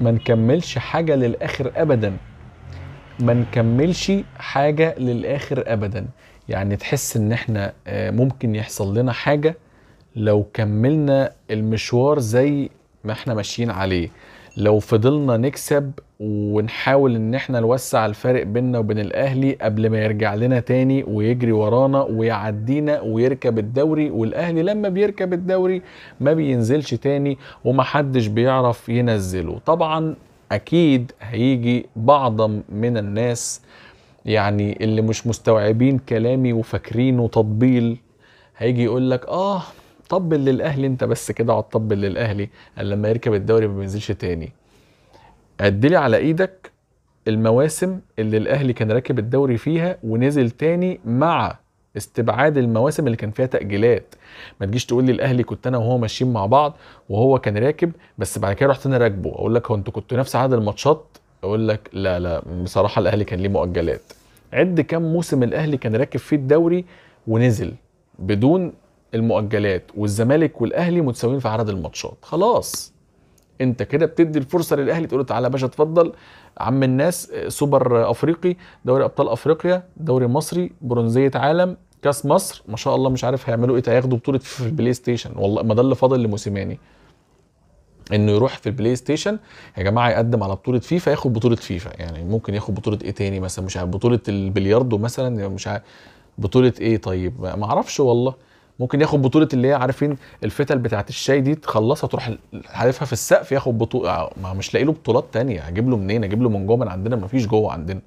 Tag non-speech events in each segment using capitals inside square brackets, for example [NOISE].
ما نكملش حاجة للآخر ابدا. ما نكملش حاجة للآخر ابدا. يعني تحس إن إحنا آه، ممكن يحصل لنا حاجة لو كملنا المشوار زي ما إحنا ماشيين عليه. لو فضلنا نكسب ونحاول إن إحنا نوسع الفارق بيننا وبين الأهلي قبل ما يرجع لنا تاني ويجري ورانا ويعدينا ويركب الدوري والأهلي لما بيركب الدوري ما بينزلش تاني ومحدش بيعرف ينزله. طبعا أكيد هيجي بعض من الناس يعني اللي مش مستوعبين كلامي وفاكرينه تطبيل هيجي يقول لك آه طبل للأهلي أنت بس كده اقعد طبل للأهلي. قال لما يركب الدوري ما بينزلش تاني. عدلي على إيدك المواسم اللي الأهلي كان راكب الدوري فيها ونزل تاني مع استبعاد المواسم اللي كان فيها تأجيلات. ما تجيش تقول لي الأهلي كنت أنا وهو ماشيين مع بعض وهو كان راكب بس بعد كده رحت أنا راكبه. أقول لك هو أنتوا كنتوا نفس عدد الماتشات؟ أقول لك لا لا. بصراحة الأهلي كان ليه مؤجلات. عد كام موسم الأهلي كان راكب فيه الدوري ونزل بدون المؤجلات والزمالك والأهلي متساويين في عدد الماتشات. خلاص. انت كده بتدي الفرصة للأهلي تقول له تعالى يا باشا اتفضل. عم الناس سوبر أفريقي دوري أبطال أفريقيا دوري مصري برونزية عالم كأس مصر. ما شاء الله مش عارف هيعملوا إيه هياخدوا بطولة في البلاي ستيشن. والله ما ده اللي فاضل لموسيماني. إنه يروح في البلاي ستيشن يا جماعة يقدم على بطولة فيفا ياخد بطولة فيفا. يعني ممكن ياخد بطولة إيه تاني مثلا؟ مش عارف بطولة البلياردو مثلا؟ مش عارف بطولة إيه طيب؟ ما أعرفش والله. ممكن ياخد بطولة اللي هي عارفين الفتل بتاعت الشاي دي تخلصها تروح حادفها في السقف ياخد بطوله ما مش لاقي له بطولات تانية. هجيب له منين؟ أجيب له من جوه من عندنا؟ ما فيش جوه عندنا.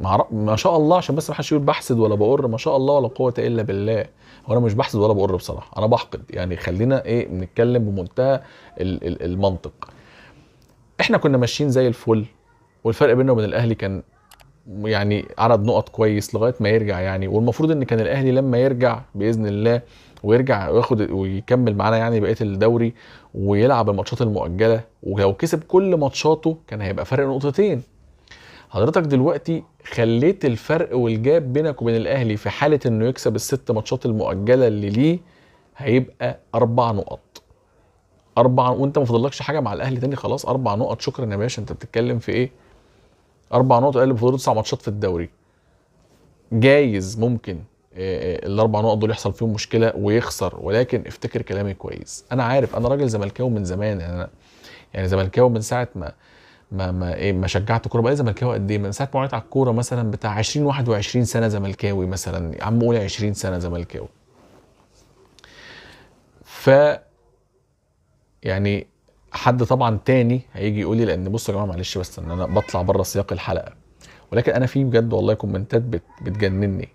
ما, ما شاء الله عشان بس ما حدش يقول بحسد ولا بقر ما شاء الله ولا قوة إلا بالله. هو أنا مش بحسد ولا بقر بصراحة أنا بحقد. يعني خلينا إيه نتكلم بمنتهى المنطق. إحنا كنا ماشيين زي الفل والفرق بيننا وبين الأهلي كان يعني عدد نقط كويس لغاية ما يرجع يعني والمفروض إن كان الأهلي لما يرجع بإذن الله ويرجع وياخد ويكمل معانا يعني بقية الدوري ويلعب الماتشات المؤجلة ولو كسب كل ماتشاته كان هيبقى فرق نقطتين. حضرتك دلوقتي خليت الفرق والجاب بينك وبين الأهلي في حالة إنه يكسب الست ماتشات المؤجلة اللي ليه هيبقى أربع نقط. أربع وأنت ما فضلكش حاجة مع الأهلي تاني خلاص أربع نقط. شكرا يا باشا أنت بتتكلم في إيه؟ أربع نقط أقل بفضل تسع ماتشات في الدوري. جايز ممكن الأربع نقط دول يحصل فيهم مشكلة ويخسر ولكن افتكر كلامي كويس. أنا عارف أنا راجل زملكاوي من زمان يعني أنا يعني زملكاوي من ساعة ما ما ما إيه ما شجعت كورة. بقى زملكاوي قد إيه؟ من ساعة ما على الكورة مثلا بتاع 20 21 سنة زملكاوي مثلا. يا عم قول 20 سنة زملكاوي. ف يعني حد طبعا تاني هيجي يقول لي لأن بصوا يا جماعة معلش بس إن أنا بطلع بره سياق الحلقة. ولكن أنا في بجد والله comment ات بت بتجنني.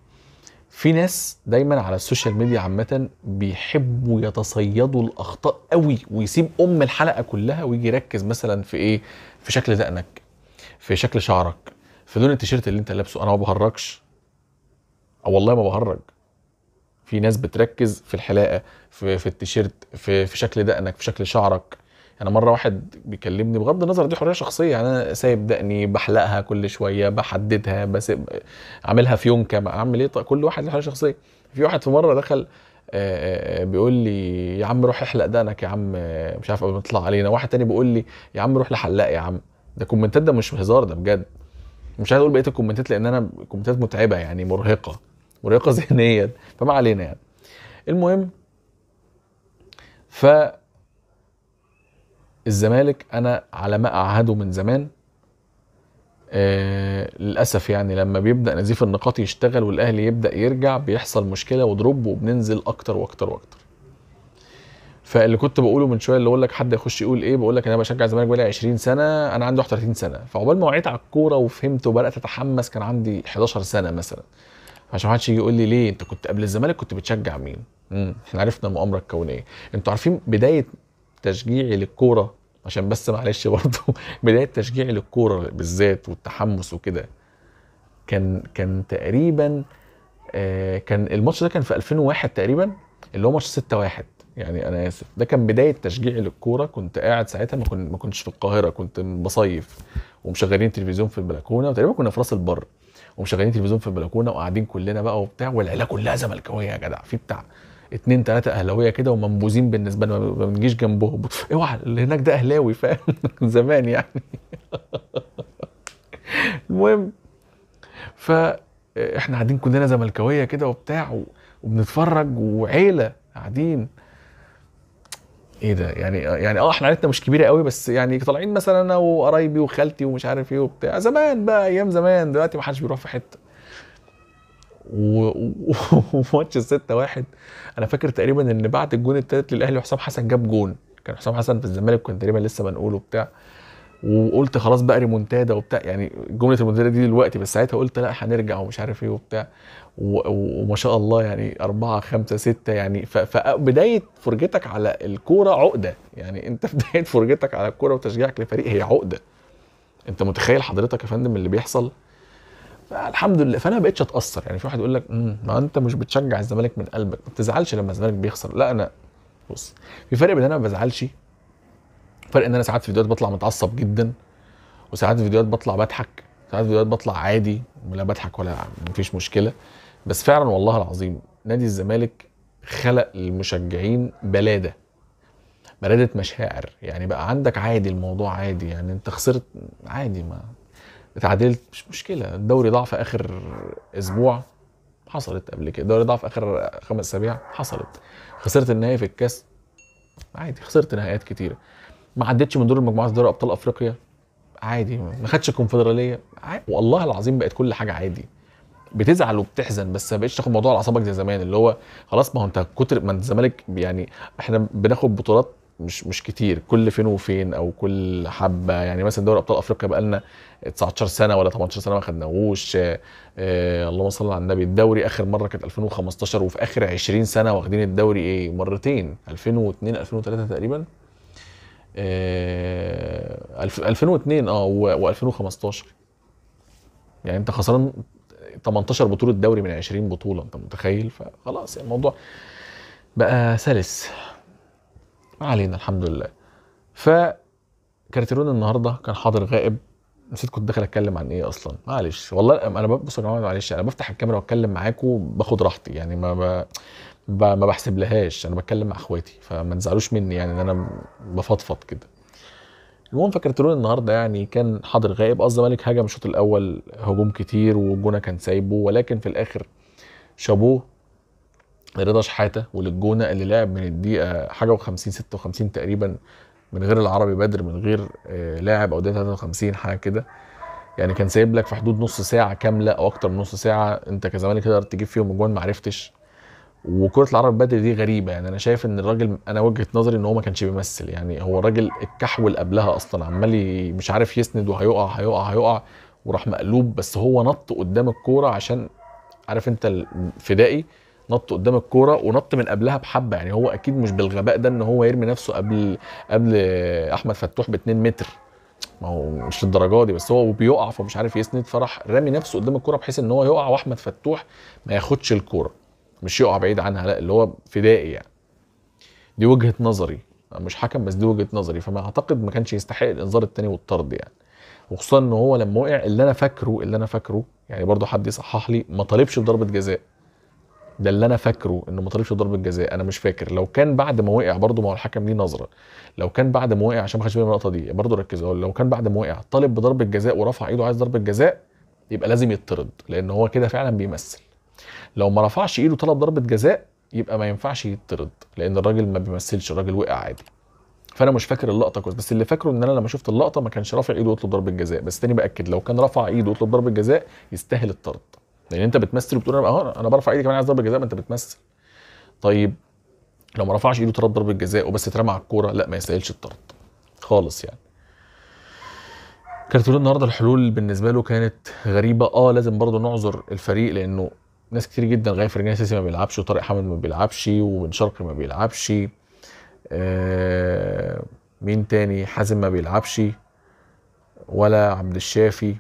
في ناس دايما على ال social media عامة بيحبوا يتصيدوا الأخطاء قوي ويسيب أم الحلقة كلها ويجي يركز مثلا في إيه؟ في شكل دقنك في شكل شعرك في لون التيشيرت اللي أنت لابسه. أنا ما بهرجش. أو والله ما بهرج. في ناس بتركز في الحلاقة في في التيشيرت في في شكل دقنك في شكل شعرك. أنا مرة واحد بيكلمني بغض النظر دي حرية شخصية يعني أنا سايب دقني بحلقها كل شوية بحددها بس اعملها فيونكه أعمل إيه؟ طيب كل واحد له حرية شخصية. في واحد في مرة دخل بيقول لي يا عم روح احلق دقنك يا عم مش عارف قبل ما علينا. واحد تاني بيقول لي يا عم روح لحلاق يا عم. ده comment ات ده مش هزار ده بجد. مش عايز أقول بقية ال comment ات لأن أنا comment ات متعبة يعني مرهقة مرهقة [LAUGHS] ذهنيا فما علينا يعني. المهم ف الزمالك أنا على ما أعهده من زمان آه للأسف يعني لما بيبدأ نزيف النقاط يشتغل والأهلي يبدأ يرجع بيحصل مشكلة و drop وبننزل أكتر وأكتر وأكتر. فاللي كنت بقوله من شوية اللي أقول لك حد يخش يقول إيه بقول لك أنا بشجع الزمالك بقالي 20 سنة أنا عندي 31 سنة. فعقبال ما وعيت على الكورة وفهمت وبدأت أتحمس كان عندي 11 سنة مثلا. عشان ما حدش يجي يقول لي ليه؟ أنت كنت قبل الزمالك كنت بتشجع مين؟ امم إحنا عرفنا المؤامرة الكونية. أنتوا عارفين بداية تشجيعي للكورة عشان بس معلش برضه [LAUGHS] بداية تشجيعي للكورة بالذات والتحمس وكده. كان كان تقريبا آه كان الماتش ده كان في 2001 تقريبا اللي هو ماتش 6 1 يعني أنا آسف. ده كان بداية تشجيعي للكورة. كنت قاعد ساعتها ما ما كنتش في القاهرة. كنت بصيف ومشغلين تلفزيون في البلكونة وتقريبا كنا في راس البر ومشغلين تلفزيون في البلكونة وقاعدين كلنا بقى وبتاع والعيلة كلها زملكاوية يا جدع. في بتاع اتنين تلاتة أهلاوية كده ومنبوذين بالنسبة لنا ما بنجيش جنبهم. اوعى اللي هناك ده أهلاوي فاهم؟ [LAUGHS] زمان يعني. [LAUGHS] المهم فاحنا قاعدين كلنا زملكاوية كده وبتاع وبنتفرج وعيلة قاعدين. إيه ده؟ يعني يعني آه إحنا عيلتنا مش كبيرة قوي بس يعني طالعين مثلا أنا وقرايبي وخالتي ومش عارف إيه وبتاع. زمان بقى أيام زمان. دلوقتي ما حدش بيروح في حتة. وماتش الستة واحد. أنا فاكر تقريبا إن بعد الجون التالت للأهلي حسام حسن جاب جون. كان حسام حسن في الزمالك كنت تقريبا لسه بنقوله بتاع وقلت خلاص بقى ريمونتادا وبتاع. يعني جملة ريمونتادا دي دلوقتي بس ساعتها قلت لا هنرجع ومش عارف إيه وبتاع. وما شاء الله يعني أربعة خمسة ستة يعني. فبداية فرجتك على الكورة عقدة. يعني أنت [LAUGHS] بداية فرجتك على الكورة وتشجيعك لفريق هي عقدة. أنت متخيل حضرتك يا فندم اللي بيحصل؟ فالحمد لله. فأنا ما بقتش أتأثر. يعني في واحد يقول لك "أمم، ما أنت مش بتشجع الزمالك من قلبك. ما بتزعلش لما الزمالك بيخسر. لا أنا بص في فرق بين أنا ما بزعلش فرق إن أنا ساعات في فيديوهات بطلع متعصب جدا وساعات في فيديوهات بطلع بضحك ساعات في فيديوهات بطلع عادي ولا بضحك ولا مفيش مشكلة. بس فعلا والله العظيم نادي الزمالك خلق للمشجعين بلادة بلادة مشاعر. يعني بقى عندك عادي الموضوع عادي. يعني أنت خسرت عادي ما اتعادلت مش مشكلة. الدوري ضاع في آخر أسبوع حصلت قبل كده. الدوري ضاع في آخر خمس أسابيع حصلت. خسرت النهائي في الكاس؟ عادي خسرت نهائيات كتيرة. ما عدتش من دور المجموعات في دوري أبطال أفريقيا؟ عادي. ما خدش الكونفدرالية. والله العظيم بقت كل حاجة عادي. بتزعل وبتحزن بس ما بقتش تاخد الموضوع على اعصابك زي زمان اللي هو خلاص ما هو انت كتر ما الزمالك يعني إحنا بناخد بطولات مش مش كتير. كل فين وفين أو كل حبة. يعني مثلا دوري أبطال أفريقيا بقى لنا 19 سنة ولا 18 سنة ما خدناهوش. آه آه اللهم صل على النبي. الدوري آخر مرة كانت 2015 وفي آخر 20 سنة واخدين الدوري إيه؟ مرتين. 2002 2003 تقريبا. آه 2002 آه و2015 يعني أنت خسران 18 بطولة دوري من 20 بطولة أنت متخيل؟ فخلاص يعني الموضوع بقى سلس. ما علينا الحمد لله. ف كارتيرون النهارده كان حاضر غائب. نسيت كنت داخل أتكلم عن إيه أصلا. معلش. والله أنا بصوا يا جماعة معلش أنا بفتح الكاميرا وأتكلم معاكم باخد راحتي. يعني ما ب... ما بحسب لهاش أنا بتكلم مع إخواتي فما تزعلوش مني يعني إن أنا بفضفض كده. المهم فكرترون النهارده يعني كان حاضر غائب. آه الزمالك هاجم الشوط الأول هجوم كتير والجونه كان سايبه ولكن في الآخر شابوه لرضا شحاته وللجونة اللي لعب من الدقيقة حاجة و50 56 تقريبا من غير العربي بدر من غير آه لاعب أو دقيقة 53 حاجة كده. يعني كان سايب لك في حدود نص ساعة كاملة أو أكتر من نص ساعة أنت كزمالك تقدر تجيب فيهم اجوان ما عرفتش. وكرة العرب بدري دي غريبة يعني أنا شايف إن الراجل أنا وجهة نظري إن هو ما كانش بيمثل. يعني هو الراجل الكحول قبلها أصلا عمال مش عارف يسند وهيقع هيقع هيقع وراح مقلوب. بس هو نط قدام الكورة عشان عارف أنت الفدائي نط قدام الكورة ونط من قبلها بحبة. يعني هو أكيد مش بالغباء ده إن هو يرمي نفسه قبل قبل أحمد فتوح ب 2 متر. ما هو مش للدرجة دي بس هو بيقع فمش عارف يسند فراح رامي نفسه قدام الكورة بحيث إن هو يقع وأحمد فتوح ما ياخدش الكورة. مش يقع بعيد عنها لأ اللي هو فدائي يعني. دي وجهة نظري. مش حكم بس دي وجهة نظري. فما أعتقد ما كانش يستحق الإنذار الثاني والطرد يعني. وخصوصا إن هو لما وقع اللي أنا فاكره اللي أنا فاكره يعني برضو حد يصحح لي ما طالبش بضربة جزاء. ده اللي أنا فاكره إنه ما طالبش ضربة جزاء. أنا مش فاكر. لو كان بعد ما وقع برضو ما هو الحكم ليه نظرة. لو كان بعد ما وقع عشان ما خدش بالي من النقطة دي برضو ركزوا لو كان بعد ما وقع طالب بضربة جزاء ورفع إيده عايز ضربة جزاء يبقى لازم يطرد لأن هو كده فعلا بيمثل. لو ما رفعش إيده طلب ضربة جزاء يبقى ما ينفعش يطرد لأن الراجل ما بيمثلش الراجل وقع عادي. فأنا مش فاكر اللقطة كويس. بس اللي فاكره إن أنا لما شفت اللقطة ما كانش رافع إيده ويطلب ضربة جزاء. بس تاني بأكد لو كان رفع إيده ويطلب ضربة جزاء يستاهل الطرد. لأن أنت بتمثل وبتقول أنا أنا برفع إيدي كمان عايز ضربة جزاء ما أنت بتمثل. طيب لو ما رفعش إيده طلب ضربة جزاء وبس اترمى على الكورة لا ما يستاهلش الطرد. خالص يعني. كارتون النهارده الحلول بالنسبة له كانت غريبة. آه لازم برضه نعذر الفريق لأنه ناس كتير جدا غاية فرجاني سيسي ما بيلعبش وطارق حامد ما بيلعبش وبن شرقي ما بيلعبش. آه مين تاني؟ حازم ما بيلعبش ولا عبد الشافي.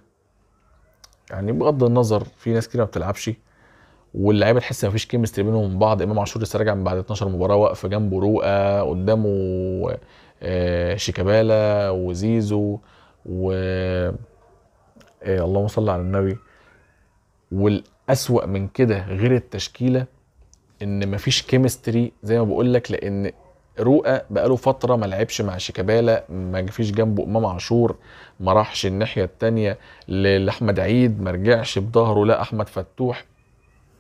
يعني بغض النظر في ناس كتير ما بتلعبش واللعيبة تحس مفيش كيمستري بينهم وبين بعض. إمام عاشور لسه راجع من بعد 12 مباراة واقف جنبه رؤى قدامه آه شيكابالا وزيزو و آه اللهم صل على النبي. والأسوأ من كده غير التشكيلة إن مفيش chemistry زي ما بقول لك لأن رؤى بقاله فترة ما لعبش مع شيكابالا ما فيش جنبه إمام عاشور ما راحش الناحية التانية ل- لأحمد عيد ما رجعش بظهره لا أحمد فتوح.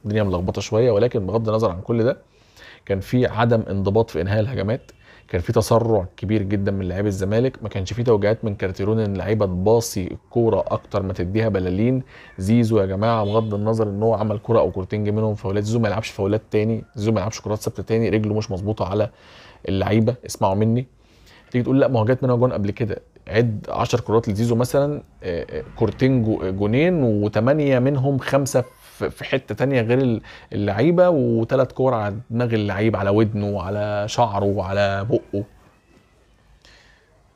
الدنيا ملخبطة شوية ولكن بغض النظر عن كل ده كان في عدم انضباط في إنهاء الهجمات كان في تسرع كبير جدا من لاعبي الزمالك ما كانش في توجيهات من كارتيرون إن اللعيبة تباصي الكورة أكتر ما تديها بلالين. زيزو يا جماعة بغض النظر إن هو عمل كوره أو كورتين منهم فاولات زيزو ما يلعبش فاولات تاني زيزو ما يلعبش كرات ثابتة تاني رجله مش مظبوطة على اللعيبة اسمعوا مني. تيجي تقول لا ما هو جت منها جون قبل كده. عد 10 كرات لزيزو مثلا آه، آه، كورتين جو- جونين وثمانيه منهم خمسة في حتة تانية غير ال- اللعيبة وثلاث كور على دماغ اللعيب على ودنه وعلى شعره وعلى بقه.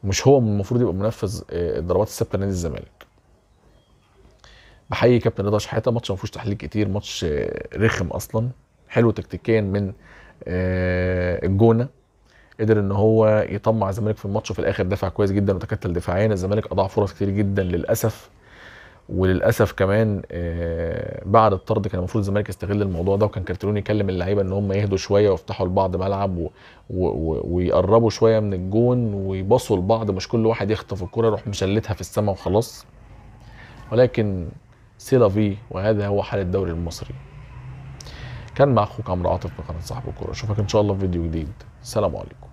مش هو المفروض يبقى منفذ آه، الضربات الثابتة لنادي الزمالك. بحيي كابتن رضا شحاتة. ماتش ما فيهوش تحليل كتير ماتش رخم أصلا. حلو تكتيكيا من الجونة. قدر إن هو يطمع الزمالك في الماتش وفي الآخر دفع كويس جدا وتكتل دفاعيا. الزمالك أضاع فرص كتير جدا للأسف. وللأسف كمان آه، بعد الطرد كان المفروض الزمالك يستغل الموضوع ده وكان كارتيرون يكلم اللعيبة إن هم يهدوا شوية ويفتحوا لبعض ملعب و... و... و... ويقربوا شوية من الجون ويبصوا لبعض مش كل واحد يخطف الكرة يروح مشلتها في السماء وخلاص. ولكن سيلافي وهذا هو حال الدوري المصري. كان مع أخوك عمرو عاطف بقناة صاحب الكوره أشوفك إن شاء الله في فيديو جديد. السلام عليكم.